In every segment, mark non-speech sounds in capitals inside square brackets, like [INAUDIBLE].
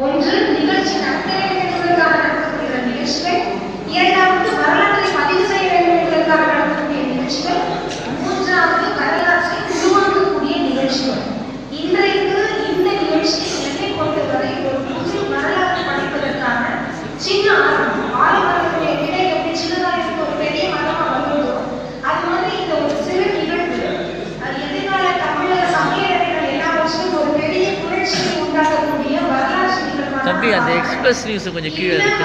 ஒன்று நிகழ்ச்சி நடத்த வேண்டும் என்பதற்காக நடத்தப்படுகிற நிகழ்ச்சிகள் இரண்டாவது கீழே அந்த எக்ஸ்பிரஸ் நியூஸை கொஞ்சம் கீழே இருக்கு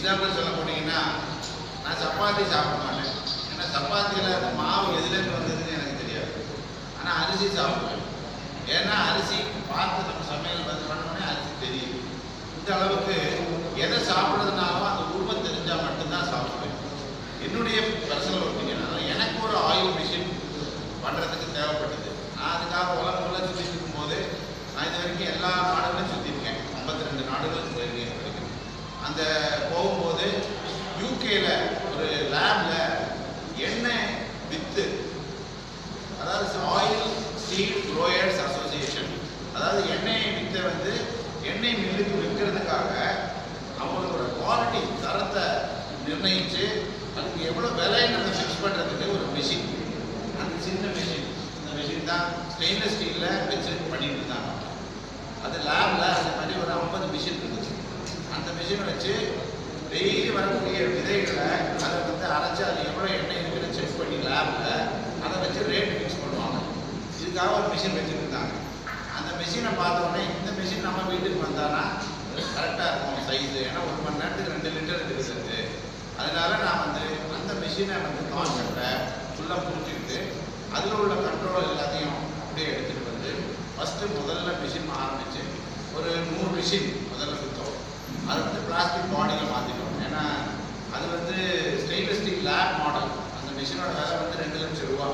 எக்ஸாம்பிள் சொல்ல போனீங்கன்னா நான் சப்பாத்தி சாப்பிட மாட்டேன். ஏன்னா சப்பாத்தியில் அந்த மாவு எதுலேருந்து வந்ததுன்னு எனக்கு தெரியாது. ஆனால் அரிசி சாப்பிடுவேன். ஏன்னா அரிசி பார்த்து நம்ம சமையல் வந்து பண்ணோடனே அரிசி தெரியும். இந்த அளவுக்கு எதை சாப்பிட்றதுனாலும் அந்த உருவம் தெரிஞ்சால் மட்டும்தான் சாப்பிடுவேன். என்னுடைய பர்சனல் ஒப்பீனியன் எனக்கு ஒரு ஆயில் மிஷின் பண்ணுறதுக்கு தேவைப்பட்டது. நான் அதுக்காக உலகம் ஃபுல்லாக சுற்றிட்டு இருக்கும்போது நான் இது வரைக்கும் எல்லா நாடுகளும் சுற்றிருக்கேன் ஐம்பத்தி ரெண்டு நாடுகளுக்கு போயிருக்கேன் அந்த போகும்போது யூகேல ஒரு லேப்ல எண்ணெய் வித்து அதாவது ஆயில் சீட் க்ரோயர்ஸ் அசோசியேஷன் அதாவது எண்ணெய் வித்தை வந்து எண்ணெய் மில்லுக்கு விற்கிறதுக்காக அவங்களோட குவாலிட்டி தரத்தை நிர்ணயித்து அதுக்கு எவ்வளோ விலைன்றதை ஃபிக்ஸ் பண்ணுறதுக்கு ஒரு மிஷின் அந்த சின்ன மிஷின் இந்த மிஷின் தான் ஸ்டெயின்லெஸ் ஸ்டீலில் வச்சு பண்ணிட்டு இருந்தாங்க. அது லேபில் அந்த மாதிரி ஒரு ஐம்பது மிஷின் இருக்குது. அந்த மிஷினை வச்சு டெய்லி வரக்கூடிய விதைகளை அதை வந்து அரைச்சி அது எவ்வளோ எண்ணெய் இருக்குன்னு செக் பண்ணி லேபில் அதை வச்சு ரேட் ஃபிக்ஸ் பண்ணுவாங்க. இதுக்காக ஒரு மிஷின் வச்சுருந்தாங்க. அந்த மிஷினை பார்த்தோன்னே இந்த மிஷின் நம்ம வீட்டுக்கு வந்தானா? கரெக்டாக இருக்கும் சைஸு ஏன்னா ஒரு மணி நேரத்துக்கு ரெண்டு லிட்டர் இருக்குது அதனால நான் வந்து அந்த மிஷினை வந்து கான்செப்டை ஃபுல்லாக புரிஞ்சுக்கிட்டு அதில் உள்ள கண்ட்ரோல் எல்லாத்தையும் அப்படியே எடுத்துகிட்டு வந்து ஃபஸ்ட்டு முதல்ல மிஷின் ஆரம்பித்து ஒரு நூறு மிஷின் முதல்ல அதை வந்து பிளாஸ்டிக் பாடியில் மாற்றிடும் ஏன்னா அது வந்து ஸ்டெயின்லெஸ் ஸ்டீல் லேப் மாடல் அந்த மிஷினோட விலை வந்து ரெண்டு லட்சம் ரூபா.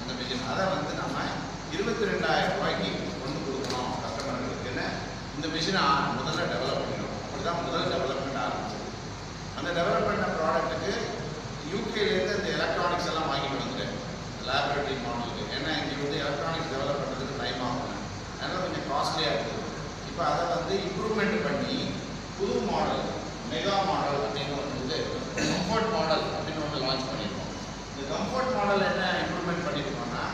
அந்த மிஷின் அதை வந்து நம்ம இருபத்தி ரெண்டாயிரம் ரூபாய்க்கு கொண்டு கொடுக்கணும் கஸ்டமர்களுக்குன்னு இந்த மிஷினை முதல்ல டெவலப் பண்ணிடும் அப்படி தான் முதல் டெவலப்மெண்ட் ஆரம்பிச்சது. அந்த டெவலப் பண்ண ப்ராடக்ட்டுக்கு யூகேலேருந்து அந்த எலக்ட்ரானிக்ஸ் எல்லாம் வாங்கிட்டு வந்துட்டேன். லேபரேட்டரி மாடலுக்கு ஏன்னா இங்கே வந்து எலக்ட்ரானிக்ஸ் டெவலப் பண்ணுறதுக்கு டைம் ஆகும் அதனால் கொஞ்சம் காஸ்ட்லியாக இருக்குது. இப்போ அதை வந்து இம்ப்ரூவ்மெண்ட் பண்ணி புது மாடல் மெகா மாடல் அப்படின்னு ஒன்று வந்து கம்ஃபர்ட் மாடல் அப்படின்னு ஒன்று லான்ச் பண்ணியிருக்கோம் இந்த கம்ஃபர்ட் மாடல் என்ன இம்ப்ரூவ்மெண்ட் பண்ணியிருக்கோம்னா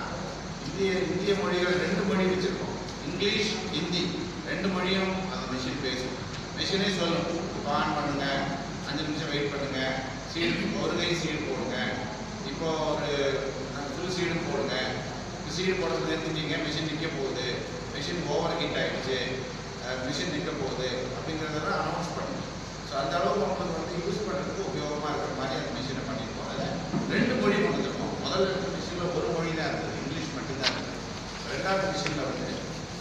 இந்திய இந்திய மொழிகள் ரெண்டு மொழி வச்சுருக்கோம். இங்கிலீஷ் ஹிந்தி. ரெண்டு மொழியும் அந்த மிஷின் பேசும். மிஷினே சொல்லும். இப்போ ஆன் பண்ணுங்க. அஞ்சு நிமிஷம் வெயிட் பண்ணுங்க. சீடு ஒரு கை சீடு போடுங்க. இப்போ ஒரு ஃபுல் சீடு போடுங்க. சீடு போடுறது நிறுத்திட்டீங்க மிஷின் நிற்க போகுது. மிஷின் ஓவர் ஹீட் ஆகிடுச்சு மிஷின் நிற்க போகுது அப்படிங்கிறதெல்லாம் அனௌன்ஸ் பண்ணும் ஸோ அந்த அளவுக்கு அவங்களுக்கு வந்து யூஸ் பண்ணுறதுக்கு உபயோகமாக இருக்கிற மாதிரி அந்த மிஷினை பண்ணியிருக்கோம். அதில் ரெண்டு மொழி கொடுத்துருக்கோம். முதல் முதல்ல மிஷினில் ஒரு மொழி தான் இருந்தது இங்கிலீஷ் மட்டும்தான் இருந்தது ரெண்டாவது மிஷினில் வந்து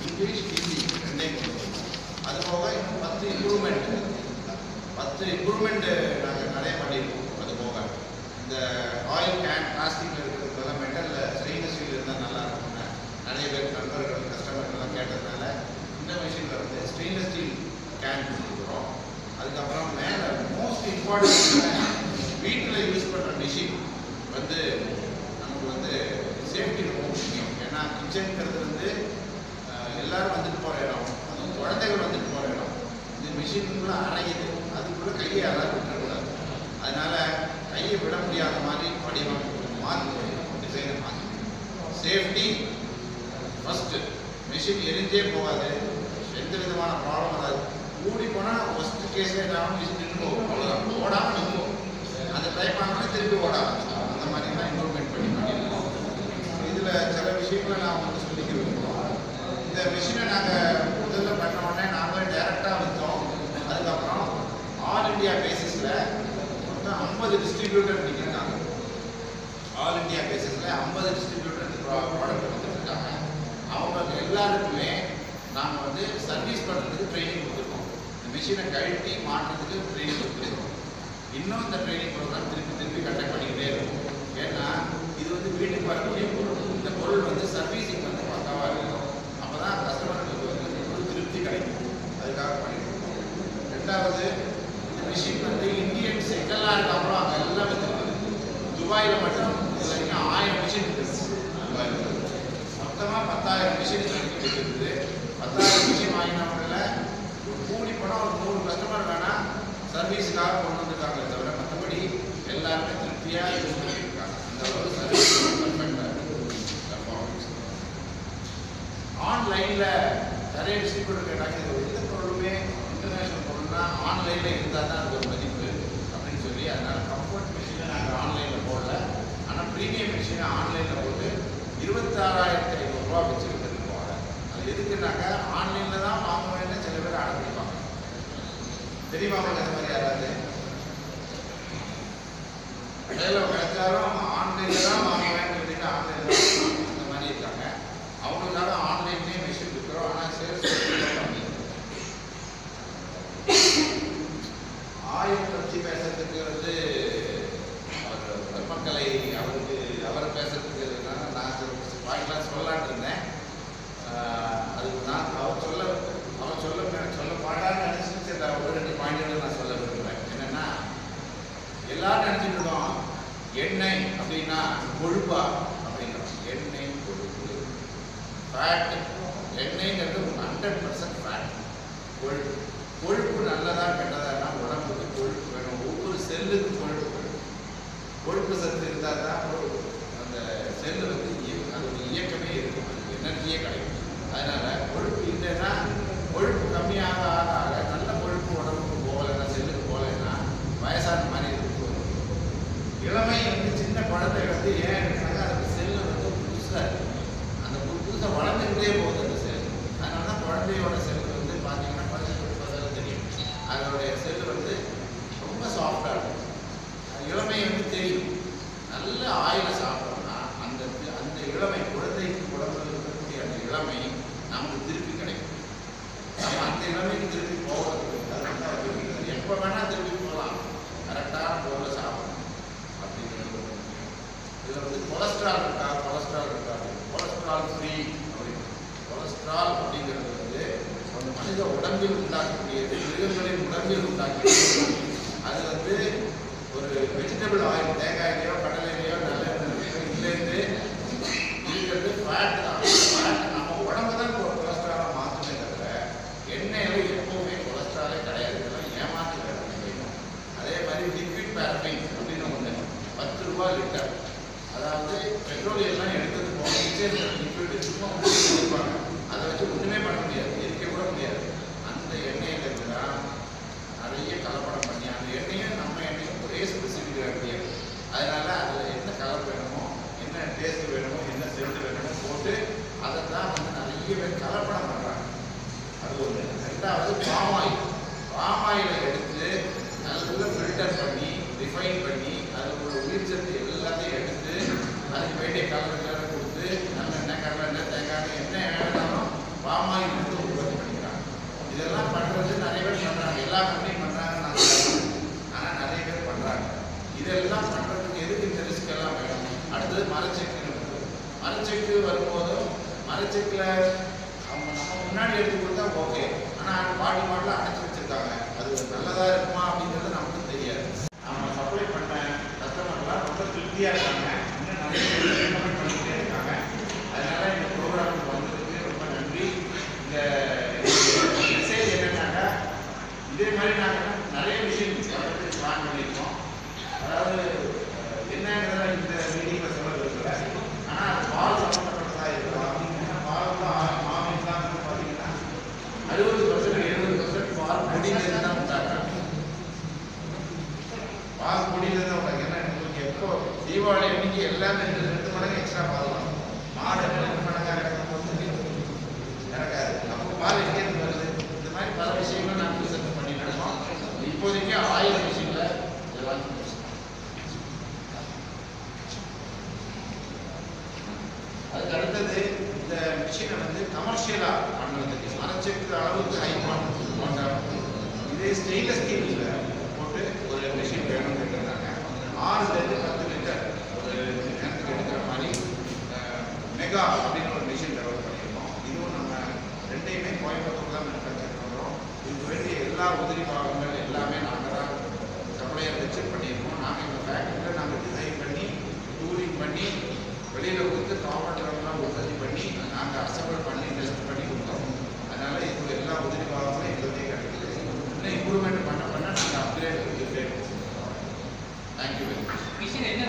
இங்கிலீஷ் ஹிந்தி ரெண்டையும் கொடுத்துருக்கோம். அது போக இன்னும் பத்து இம்ப்ரூவ்மெண்ட் பத்து இம்ப்ரூவ்மெண்ட் நாங்கள் நிறைய பண்ணியிருக்கோம். அது போக இந்த ஆயில் கேன் பிளாஸ்டிக்கில் part of the விஷயங்களை நான் உங்களுக்கு சொல்லிக்க விரும்புகிறோம் இந்த மிஷினை நாங்கள் முதல்ல பண்ண உடனே நாங்களே டைரெக்டாக விற்றோம் அதுக்கப்புறம் ஆல் இந்தியா பேசிஸில் மொத்தம் ஐம்பது டிஸ்ட்ரிபியூட்டர் நிற்கிறாங்க ஆல் இண்டியா பேசிஸில் ஐம்பது டிஸ்ட்ரிபியூட்டர் ப்ராடக்ட் வந்துட்டு அவங்க எல்லாருக்குமே நாங்கள் வந்து சர்வீஸ் பண்ணுறதுக்கு ட்ரைனிங் கொடுத்துருக்கோம். இந்த மிஷினை கழட்டி மாட்டுறதுக்கு ட்ரைனிங் கொடுத்துருக்கோம். இன்னும் இந்த ட்ரைனிங் ப்ரோக்ராம் திருப்பி திருப்பி கண்டக்ட் பண்ணிக்கிட்டே இருக்கும். ஏன்னா இது வந்து வீட்டுக்கு வரக்கூடிய பொருள். பொருள் வந்து சர்வீசிங் வந்து பக்காவாக இருக்கும். அப்போ தான் கஸ்டமர்களுக்கு வந்து ஒரு திருப்தி கிடைக்கும். அதுக்காக பண்ணிட்டு ரெண்டாவது இந்த மிஷின் வந்து இந்தியன்ஸ் எங்கெல்லாம் இருக்காங்களோ அங்கே எல்லாம் வச்சிருக்குது துபாயில் மட்டும் இது வரைக்கும் ஆயிரம் மிஷின் இருக்குது துபாயில். மொத்தமாக பத்தாயிரம் மிஷின் இருக்குது பத்தாயிரம் மிஷின் வாங்கினவங்கள ஒரு கூடி பணம் ஒரு நூறு கஸ்டமர் வேணா சர்வீஸுக்காக கொண்டு வந்திருக்காங்களே தவிர மற்றபடி எல்லாருமே திருப்தியாக யூஸ் பண்ணியிருக்காங்க இருக்காங்க. அந்த அளவு சர்வீஸ் நிறைய டிஸ்ட்ரிபியூட்டர் கேட்டாங்க இது எந்த பொருளுமே இன்டர்நேஷ்னல் பொருள்னா ஆன்லைனில் இருந்தால் தான் அது ஒரு மதிப்பு அப்படின்னு சொல்லி அதனால் கம்ஃபர்ட் மிஷினை நாங்கள் ஆன்லைனில் போடல. ஆனால் ப்ரீமியம் மிஷினை ஆன்லைனில் போட்டு இருபத்தாறாயிரத்தி ஐநூறுரூவா வச்சுக்கிட்டு இருக்கோம் அது எதுக்குனாக்க ஆன்லைனில் தான் வாங்குவேன்னு சில பேர் அனுப்பிப்பாங்க தெரியுமா அந்த மாதிரி யாராவது? மேலே கண்ணாடி எடுத்து கொடுத்தா ஓகே ஆனால் பாடி மாடலில் அடைச்சி வச்சுருக்காங்க. அது நல்லதாக இருக்குமா அப்படிங்கிறது நமக்கு தெரியாது. நம்ம சப்ளை பண்ண கஸ்டமர்லாம் ரொம்ப திருப்தியாக இருக்காங்க.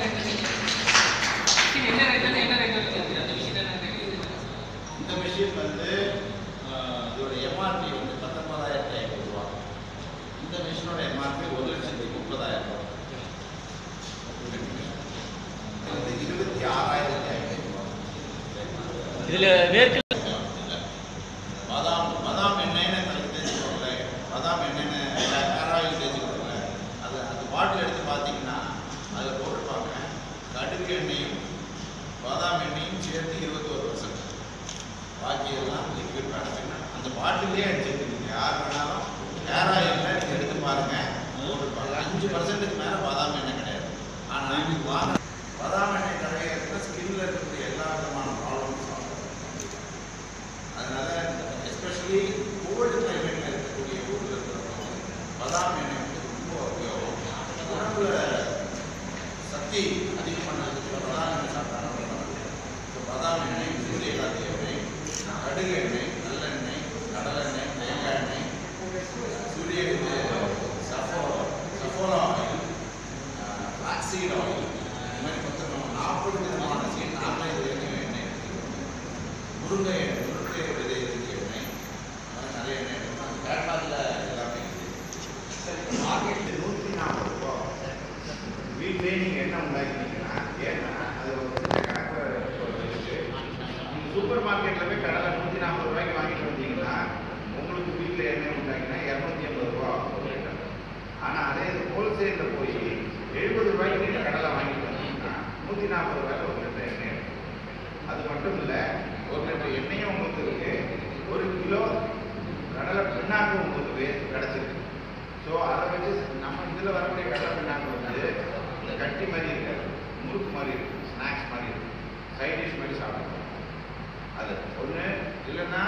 Thank [LAUGHS] you. சேர்ந்து இருபத்தி சீடம் இந்த மாதிரி மொத்தம் நாற்பது விதமான சீட் நான்காயிரம் முருங்கை ஃபுட் மாதிரி இருக்குது ஸ்நாக்ஸ் மாதிரி இருக்குது சைட் மாதிரி சாப்பிடலாம் அது ஒன்று இல்லைன்னா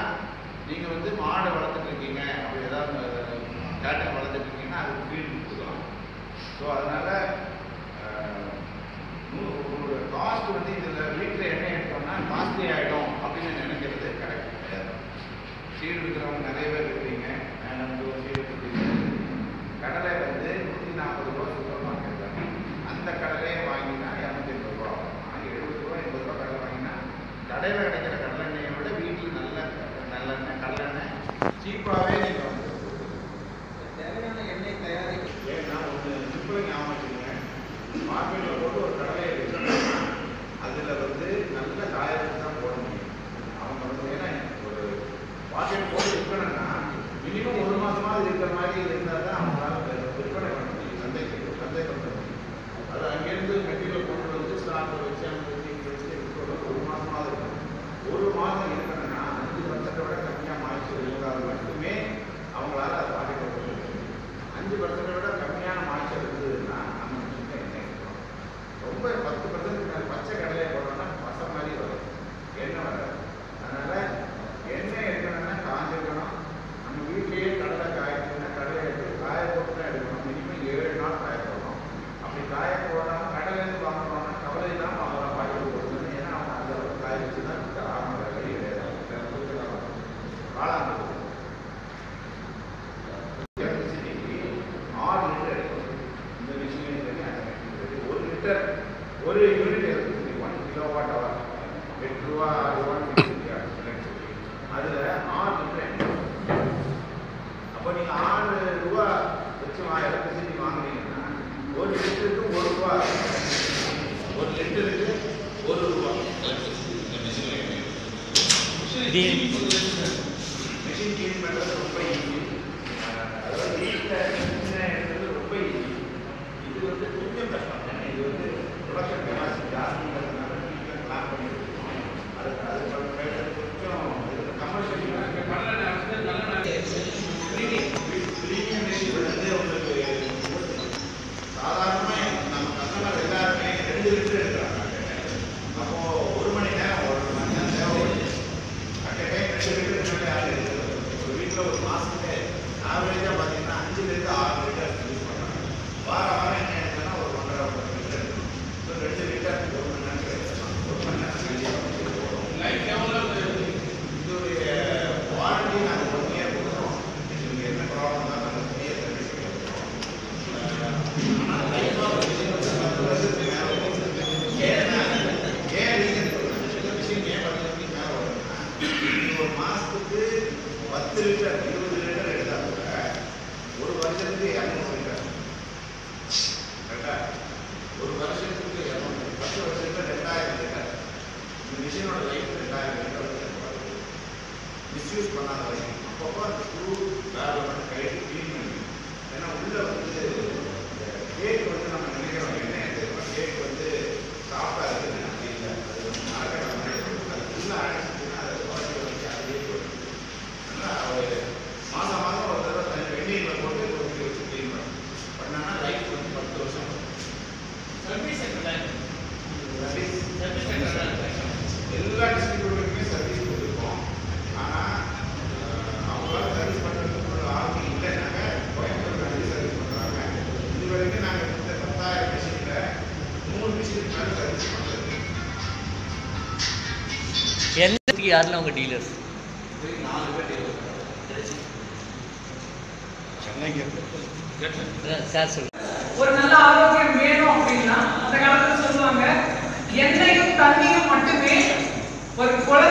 நீங்கள் வந்து மாடை வளர்த்துட்ருக்கீங்க அப்படி ஏதாவது கேட்டை வளர்த்துட்ருக்கீங்கன்னா அது ஃபீல் கொடுக்கலாம் ஸோ அதனால் உங்களோட காஸ்ட் வந்து இதில் வீட்டில் என்ன எடுத்தோம்னா காஸ்ட்லி ஆகிடும் அப்படின்னு நினைக்கிறது கரெக்ட் கிடையாது. சீடு இருக்கிறவங்க நிறைய பேர் இருக்கிறீங்க சீடு கடலை வந்து நூற்றி நாற்பது ரூபா சுத்தமாக மார்க்கெட்டில் அந்த கடலையே வாங்கினா கடையில் கிடைக்கிற கடலெண்ணெயை விட வீட்டில் நல்ல நல்லெண்ணெய் கடலெண்ணெய் சீப்பாகவே நீங்கள் மேலே ரொம்ப ஈஸி அதாவது வீட்டில் சின்ன இடத்துல ரொம்ப ஈஸி இது வந்து கொஞ்சம் கஷ்டம் ஏன்னா இது வந்து ப்ரொடக்ஷன் கெப்பாசிட்டி ஜாஸ்திங்கிறதுனால வீட்டில் பிளான் பண்ணிட்டு இருக்கோம் அதுக்கு அது யாரெல்லாம் உங்கள் டீலர்ஸ் சார் சொல்லுங்க ஒரு நல்ல ஆரோக்கியம் வேணும் அப்படின்னா அந்த காலத்துல சொல்லுவாங்க எண்ணெயும் தண்ணியும் மட்டுமே ஒரு குழந்தை